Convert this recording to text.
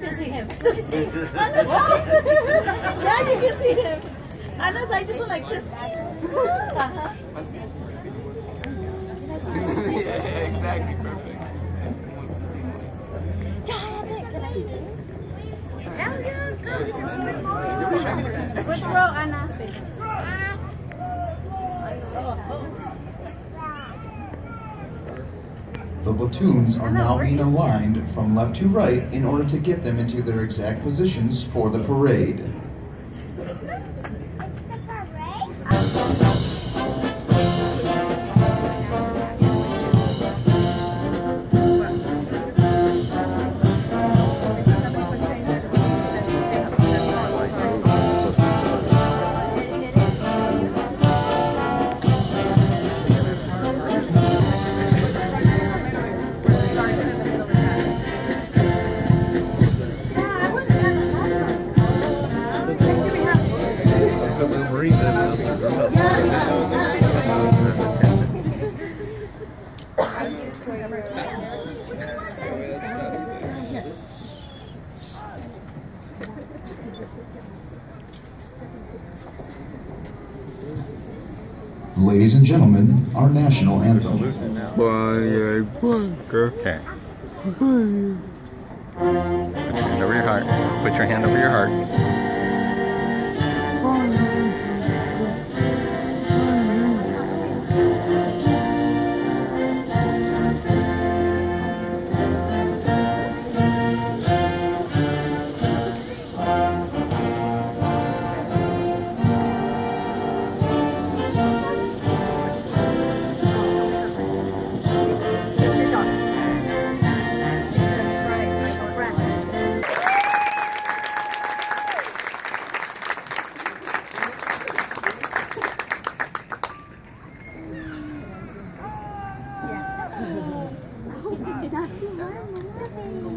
you can see him. now you can see him. Anna's like this one like this. Uh-huh. yeah, exactly. Perfect. Which row, Anna? The platoons are now being aligned from left to right in order to get them into their exact positions for the parade. Ladies and gentlemen, our national anthem. Okay. Over your heart. Put your hand over your heart. chưa mới mới